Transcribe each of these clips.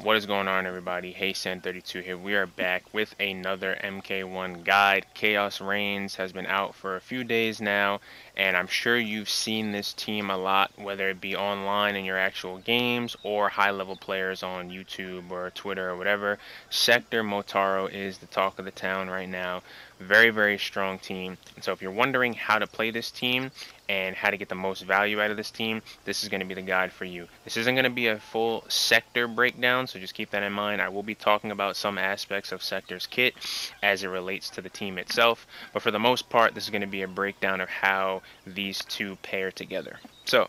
What is going on everybody? haysan32 here. We are back with another MK1 guide. Khaos Reigns has been out for a few days now and I'm sure you've seen this team a lot whether it be online in your actual games or high level players on YouTube or Twitter or whatever. Sektor Motaro is the talk of the town right now. Very very strong team. And so if you're wondering how to play this team and how to get the most value out of this team, this is going to be the guide for you. This isn't going to be a full Sektor breakdown, so just keep that in mind. I will be talking about some aspects of Sektor's kit as it relates to the team itself, but for the most part, this is going to be a breakdown of how these two pair together. So,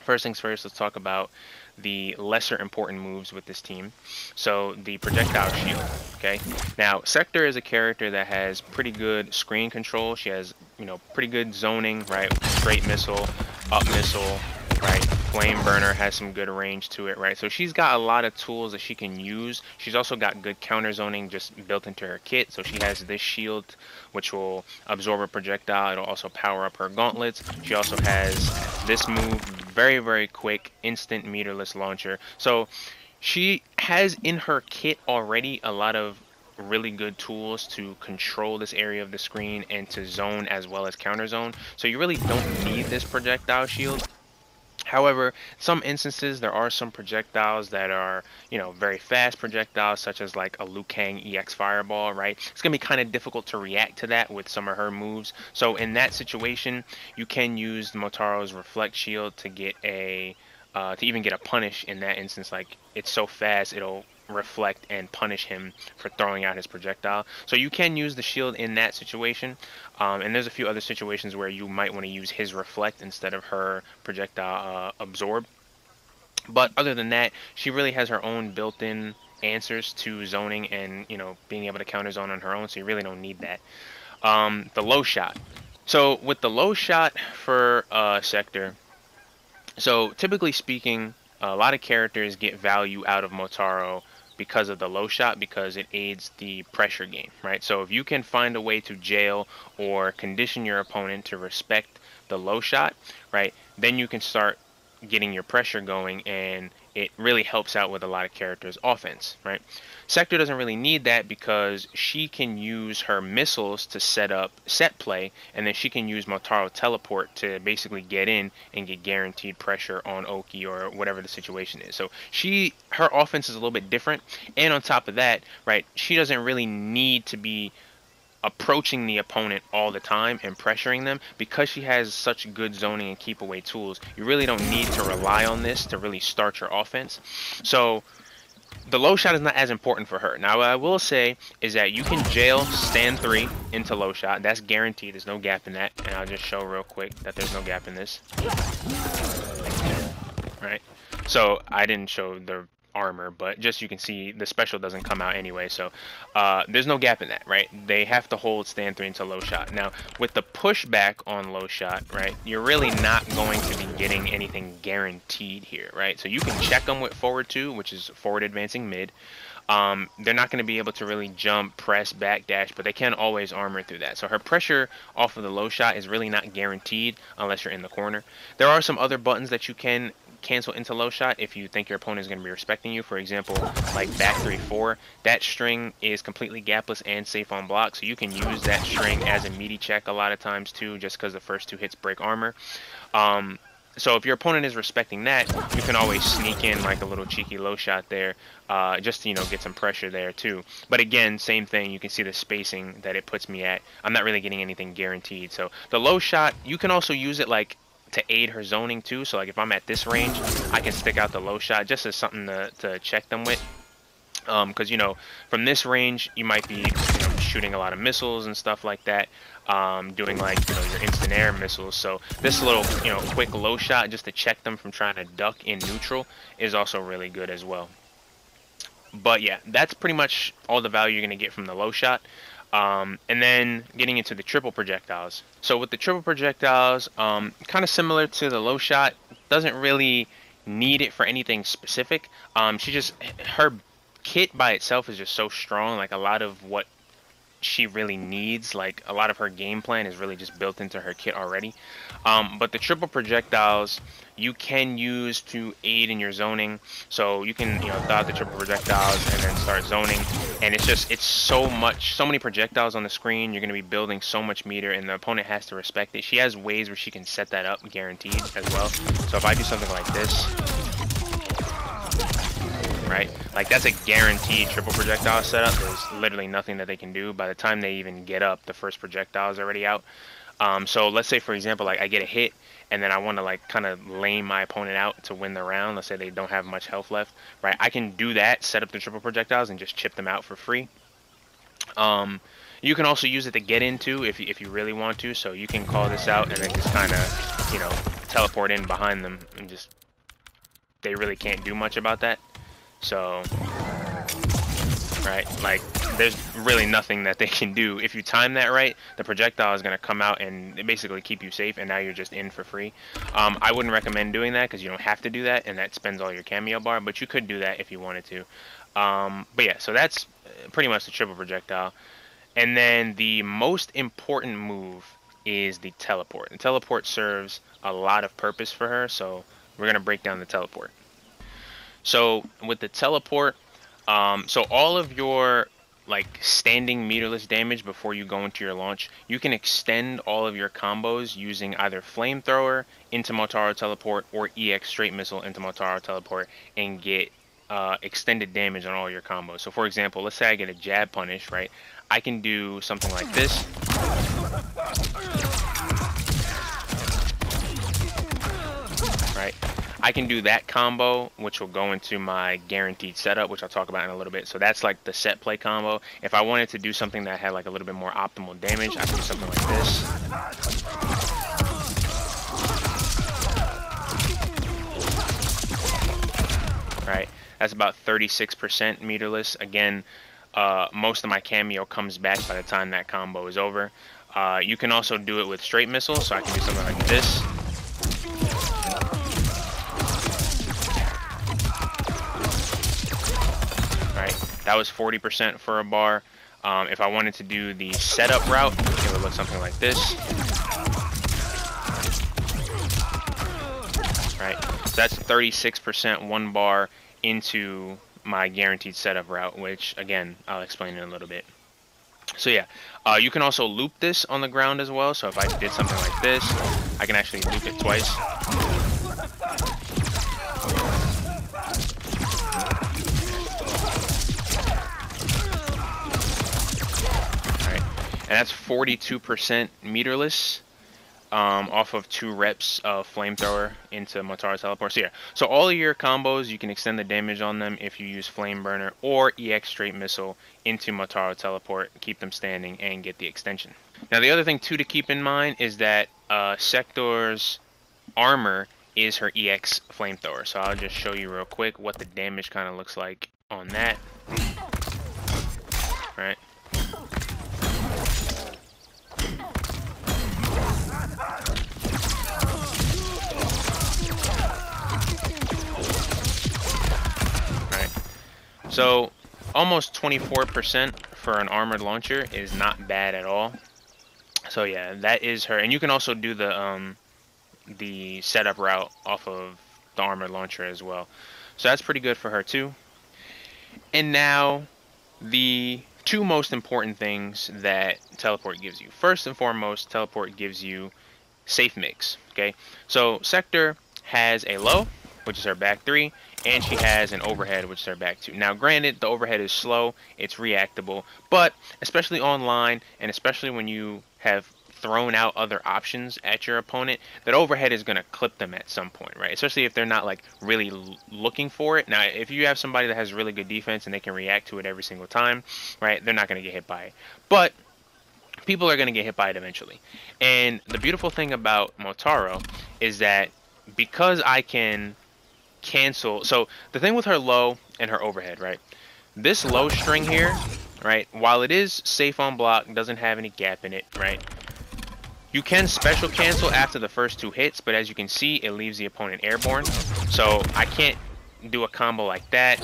first things first, let's talk about the lesser important moves with this team. So the projectile shield, okay? Now, Sektor is a character that has pretty good screen control. She has, you know, pretty good zoning, right? Straight missile, up missile, right? Flame Burner has some good range to it, right? So she's got a lot of tools that she can use. She's also got good counter zoning just built into her kit. So she has this shield, which will absorb a projectile. It'll also power up her gauntlets. She also has this move, very, very quick, instant meterless launcher. So she has in her kit already a lot of really good tools to control this area of the screen and to zone as well as counter zone. So you really don't need this projectile shield. However, some instances there are some projectiles that are, you know, very fast projectiles, such as like a Liu Kang EX Fireball, right? It's gonna be kind of difficult to react to that with some of her moves. So in that situation, you can use Motaro's Reflect Shield to get a, uh, to even get a punish in that instance. Like it's so fast, it'll reflect and punish him for throwing out his projectile. So you can use the shield in that situation. Um, and there's a few other situations where you might want to use his reflect instead of her projectile uh, absorb. But other than that, she really has her own built-in answers to zoning and you know being able to counter zone on her own. So you really don't need that. Um, the low shot. So with the low shot for uh, Sektor, so typically speaking, a lot of characters get value out of Motaro because of the low shot because it aids the pressure game, right? So if you can find a way to jail or condition your opponent to respect the low shot, right, then you can start getting your pressure going and it really helps out with a lot of characters offense right? Sektor doesn't really need that because she can use her missiles to set up set play and then she can use motaro teleport to basically get in and get guaranteed pressure on oki or whatever the situation is. So she her offense is a little bit different and on top of that right she doesn't really need to be approaching the opponent all the time and pressuring them because she has such good zoning and keep away tools you really don't need to rely on this to really start your offense. So the low shot is not as important for her. Now what i will say is that you can jail stand three into low shot. That's guaranteed. There's no gap in that. And i'll just show real quick that there's no gap in this. Right? So i didn't show the armor, but just you can see the special doesn't come out anyway, so uh, there's no gap in that, right? They have to hold stand 3 into low shot. Now, with the pushback on low shot, right, you're really not going to be getting anything guaranteed here, right? So you can check them with forward 2, which is forward advancing mid. Um, they're not going to be able to really jump, press, back dash, but they can always armor through that. So her pressure off of the low shot is really not guaranteed unless you're in the corner. There are some other buttons that you can cancel into low shot if you think your opponent is going to be respecting you. For example, like back 3-4, that string is completely gapless and safe on block, so you can use that string as a meaty check a lot of times too, just because the first two hits break armor. Um, so if your opponent is respecting that, you can always sneak in like a little cheeky low shot there, uh, just to, you know, get some pressure there too. But again, same thing, you can see the spacing that it puts me at. I'm not really getting anything guaranteed. So the low shot, you can also use it like to aid her zoning too. So like if I'm at this range, I can stick out the low shot just as something to, to check them with. Um, because you know, from this range, you might be you know, shooting a lot of missiles and stuff like that. Um, doing like you know your instant air missiles. So this little you know quick low shot just to check them from trying to duck in neutral is also really good as well. But yeah, that's pretty much all the value you're gonna get from the low shot. Um, and then getting into the triple projectiles. So with the triple projectiles, um, kind of similar to the low shot, doesn't really need it for anything specific. Um, she just her kit by itself is just so strong. Like a lot of what she really needs. Like a lot of her game plan is really just built into her kit already. Um, but the triple projectiles you can use to aid in your zoning. So you can, you know, dot the triple projectiles and then start zoning. And it's just, it's so much, so many projectiles on the screen. You're going to be building so much meter and the opponent has to respect it. She has ways where she can set that up guaranteed as well. So if I do something like this, right? Like that's a guaranteed triple projectile setup. There's literally nothing that they can do. By the time they even get up, the first projectile is already out. Um, so let's say, for example, like I get a hit and then I want to like kind of lame my opponent out to win the round. Let's say they don't have much health left, right? I can do that, set up the triple projectiles, and just chip them out for free. Um, you can also use it to get into if you, if you really want to. So you can call this out and then just kind of, you know, teleport in behind them and just they really can't do much about that. So, right, like there's really nothing that they can do. If you time that right, the projectile is going to come out and basically keep you safe, and now you're just in for free. Um, I wouldn't recommend doing that because you don't have to do that, and that spends all your Kameo bar, but you could do that if you wanted to. Um, but yeah, so that's uh, pretty much the triple projectile. And then the most important move is the teleport. The teleport serves a lot of purpose for her, so we're going to break down the teleport. So with the teleport, um, so all of your like standing meterless damage before you go into your launch, you can extend all of your combos using either flamethrower into Motaro teleport or EX straight missile into Motaro teleport and get uh, extended damage on all your combos. So for example, let's say I get a jab punish, right? I can do something like this. I can do that combo, which will go into my guaranteed setup, which I'll talk about in a little bit. So that's like the set play combo. If I wanted to do something that had like a little bit more optimal damage, I can do something like this. Right, that's about 36% meterless. Again, uh, most of my Kameo comes back by the time that combo is over. Uh, you can also do it with straight missiles, so I can do something like this. That was 40% for a bar. Um, if I wanted to do the setup route, it would look something like this. Right, so that's 36% one bar into my guaranteed setup route, which again, I'll explain in a little bit. So yeah, uh, you can also loop this on the ground as well. So if I did something like this, I can actually loop it twice. And that's 42% meterless um, off of two reps of flamethrower into Motaro teleport. So yeah, so all of your combos you can extend the damage on them if you use flame burner or EX straight missile into Motaro teleport, keep them standing and get the extension. Now the other thing too to keep in mind is that uh, Sektor's armor is her EX flamethrower. So I'll just show you real quick what the damage kind of looks like on that. Right. So almost 24% for an armored launcher is not bad at all. So yeah, that is her. And you can also do the um, the setup route off of the armored launcher as well. So that's pretty good for her too. And now the two most important things that teleport gives you. First and foremost, teleport gives you safe mix. Okay, so Sektor has a low, which is her back three, and she has an overhead which they're back to. Now granted the overhead is slow, it's reactable, but especially online and especially when you have thrown out other options at your opponent, that overhead is going to clip them at some point, right? Especially if they're not like really looking for it. Now, if you have somebody that has really good defense and they can react to it every single time, right, they're not going to get hit by it. But people are going to get hit by it eventually. And the beautiful thing about Motaro is that because I can cancel. So the thing with her low and her overhead, right? This low string here, right? While it is safe on block, doesn't have any gap in it, right? You can special cancel after the first two hits, but as you can see, it leaves the opponent airborne. So I can't do a combo like that.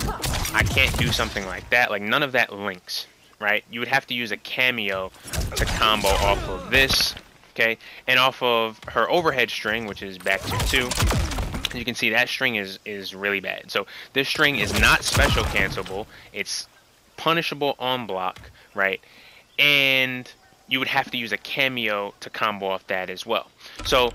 I can't do something like that. Like none of that links, right? You would have to use a Kameo to combo off of this, okay? And off of her overhead string, which is back to two, you can see that string is, is really bad. So this string is not special cancelable. It's punishable on block, right? And you would have to use a Kameo to combo off that as well. So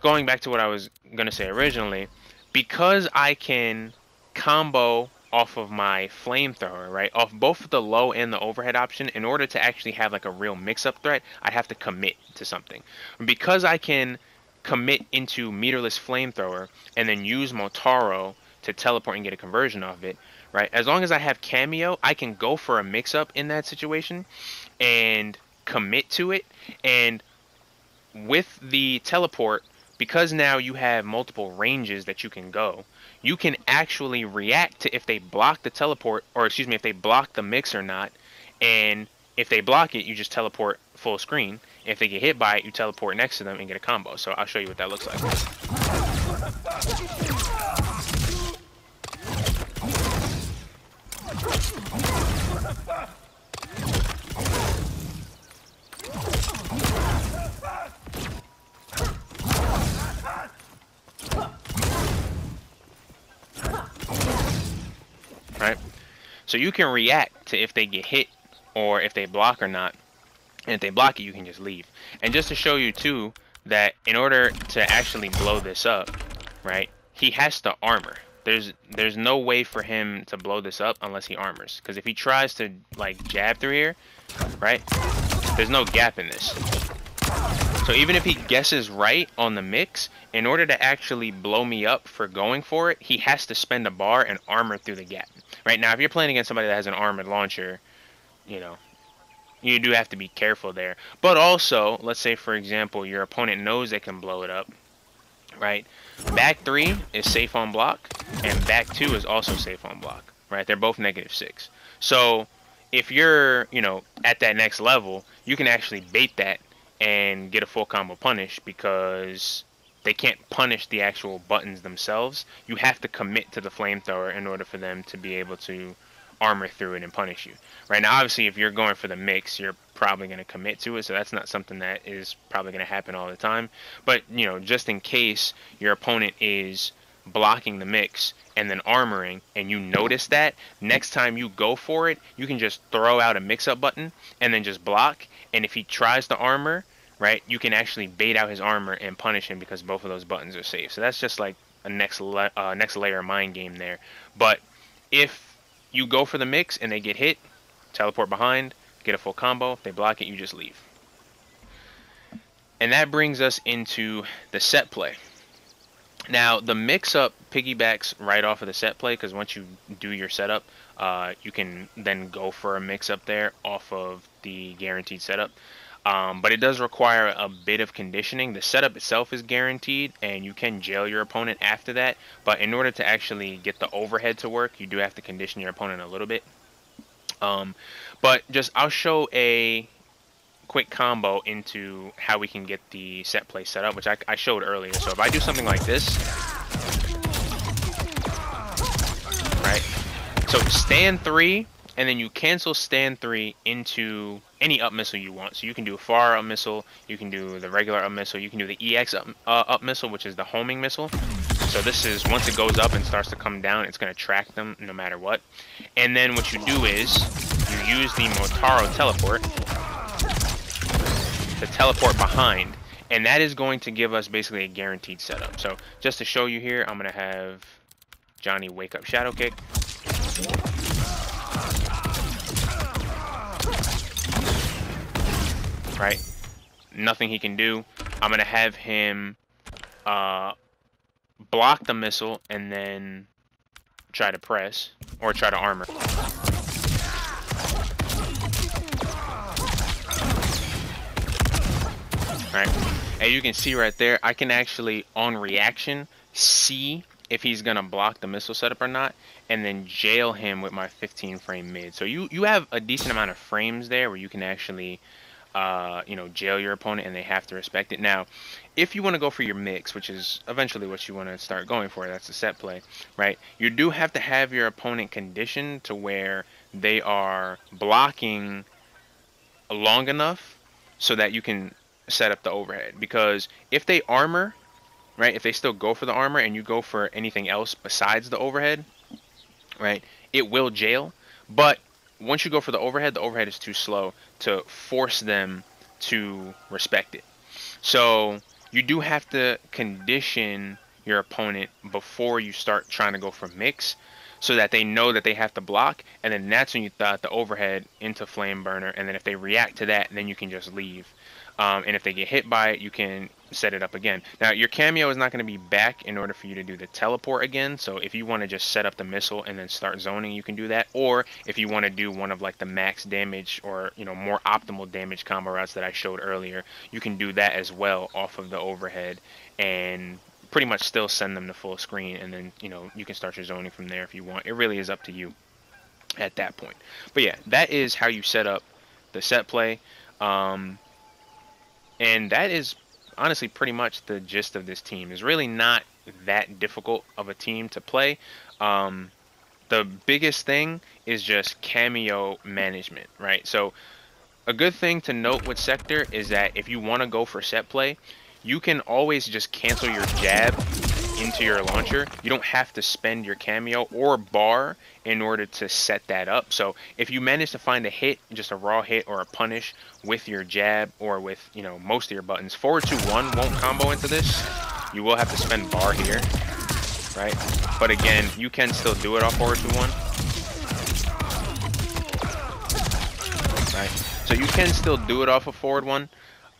going back to what I was going to say originally, because I can combo off of my flamethrower, right? Off both the low and the overhead option, in order to actually have like a real mix-up threat, I'd have to commit to something. Because I can commit into meterless flamethrower and then use Motaro to teleport and get a conversion off it, right? As long as I have Kameo, I can go for a mix-up in that situation and commit to it. And with the teleport, because now you have multiple ranges that you can go, you can actually react to if they block the teleport, or excuse me, if they block the mix or not. And if they block it, you just teleport full screen. If they get hit by it, you teleport next to them and get a combo. So I'll show you what that looks like. right? So you can react to if they get hit or if they block or not. And if they block it, you can just leave. And just to show you too that in order to actually blow this up, right, he has to armor. There's there's no way for him to blow this up unless he armors. Because if he tries to like jab through here, right, there's no gap in this. So even if he guesses right on the mix, in order to actually blow me up for going for it, he has to spend a bar and armor through the gap. Right now, if you're playing against somebody that has an armored launcher, you know, you do have to be careful there. But also, let's say for example, your opponent knows they can blow it up, right? Back three is safe on block, and back two is also safe on block, right? They're both negative six. So if you're, you know, at that next level, you can actually bait that and get a full combo punish because they can't punish the actual buttons themselves. You have to commit to the flamethrower in order for them to be able to armor through it and punish you. Right now, obviously, if you're going for the mix, you're probably going to commit to it, so that's not something that is probably going to happen all the time. But, you know, just in case your opponent is blocking the mix and then armoring and you notice that next time you go for it you can just throw out a mix up button and then just block and if he tries to armor right you can actually bait out his armor and punish him because both of those buttons are safe so that's just like a next le- uh, next layer of mind game there but if you go for the mix and they get hit teleport behind get a full combo they block it you just leave and that brings us into the set play now, the mix-up piggybacks right off of the set play because once you do your setup, uh, you can then go for a mix-up there off of the guaranteed setup. Um, but it does require a bit of conditioning. The setup itself is guaranteed, and you can jail your opponent after that. But in order to actually get the overhead to work, you do have to condition your opponent a little bit. Um, but just I'll show a quick combo into how we can get the set play set up, which I, I showed earlier. So if I do something like this, right? So stand three, and then you cancel stand three into any up missile you want. So you can do a far up missile, you can do the regular up missile, you can do the EX up, uh, up missile, which is the homing missile. So this is, once it goes up and starts to come down, it's going to track them no matter what. And then what you do is, you use the Motaro teleport, to teleport behind. And that is going to give us basically a guaranteed setup. So just to show you here, I'm going to have Johnny wake up Shadow Kick. Right? Nothing he can do. I'm going to have him uh, block the missile and then try to press or try to armor. right? As you can see right there, I can actually, on reaction, see if he's going to block the missile setup or not, and then jail him with my 15 frame mid. So you, you have a decent amount of frames there where you can actually, uh, you know, jail your opponent and they have to respect it. Now, if you want to go for your mix, which is eventually what you want to start going for, that's a set play, right? You do have to have your opponent conditioned to where they are blocking long enough so that you can set up the overhead. Because if they armor, right, if they still go for the armor and you go for anything else besides the overhead, right, it will jail. But once you go for the overhead, the overhead is too slow to force them to respect it. So you do have to condition your opponent before you start trying to go for mix so that they know that they have to block and then that's when you thought the overhead into flame burner and then if they react to that then you can just leave um, and if they get hit by it, you can set it up again. Now, your Kameo is not going to be back in order for you to do the teleport again. So if you want to just set up the missile and then start zoning, you can do that. Or if you want to do one of like the max damage or, you know, more optimal damage combo routes that I showed earlier, you can do that as well off of the overhead and pretty much still send them to full screen. And then, you know, you can start your zoning from there if you want. It really is up to you at that point. But yeah, that is how you set up the set play. Um, and that is honestly pretty much the gist of this team. It's really not that difficult of a team to play. Um, the biggest thing is just Kameo management, right? So a good thing to note with Sektor is that if you want to go for set play, you can always just cancel your jab into your launcher. You don't have to spend your Kameo or bar in order to set that up. So if you manage to find a hit, just a raw hit or a punish with your jab or with, you know, most of your buttons, forward to one won't combo into this. You will have to spend bar here, right? But again, you can still do it off forward to one. Right? So you can still do it off a forward one.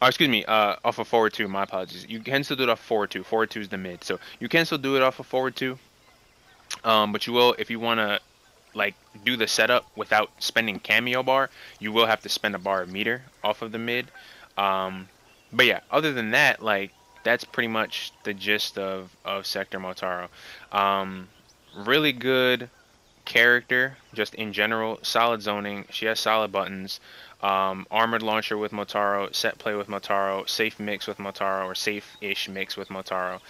Oh, excuse me, uh, off of forward two, my apologies. You can still do it off forward two. Forward two is the mid. So you can still do it off of forward two. Um, but you will, if you want to, like, do the setup without spending Kameo bar, you will have to spend a bar meter off of the mid. Um, but yeah, other than that, like, that's pretty much the gist of, of Sektor Motaro. Um, really good character, just in general. Solid zoning. She has solid buttons. Um, armored launcher with Motaro, set play with Motaro, safe mix with Motaro, or safe-ish mix with Motaro.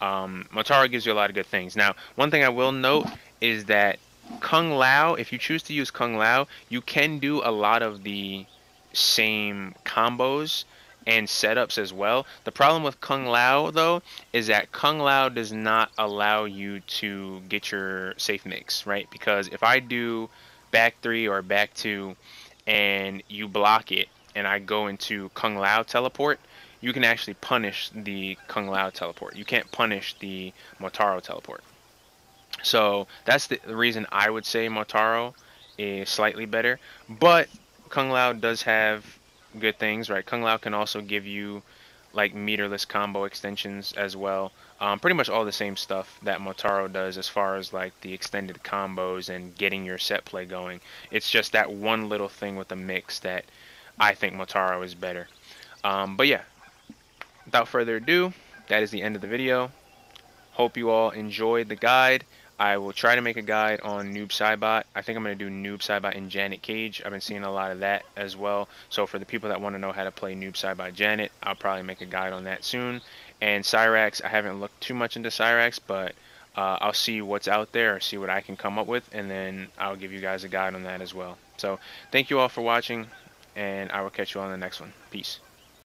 Um, Motaro gives you a lot of good things. Now, one thing I will note is that Kung Lao, if you choose to use Kung Lao, you can do a lot of the same combos and setups as well. The problem with Kung Lao though is that Kung Lao does not allow you to get your safe mix, right? Because if I do back three or back two and you block it and I go into Kung Lao teleport, you can actually punish the Kung Lao teleport. You can't punish the Motaro teleport. So that's the reason I would say Motaro is slightly better. But Kung Lao does have good things, right? Kung Lao can also give you like meterless combo extensions as well. Um, pretty much all the same stuff that Motaro does as far as like the extended combos and getting your set play going. It's just that one little thing with the mix that I think Motaro is better. Um, but yeah, without further ado, that is the end of the video. Hope you all enjoyed the guide. I will try to make a guide on Noob Saibot. I think I'm going to do Noob Saibot and Janet Cage. I've been seeing a lot of that as well. So for the people that want to know how to play Noob Saibot Janet, I'll probably make a guide on that soon. And Cyrax, I haven't looked too much into Cyrax, but uh, I'll see what's out there see what I can come up with, and then I'll give you guys a guide on that as well. So thank you all for watching, and I will catch you on the next one. Peace.